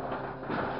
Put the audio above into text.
よし!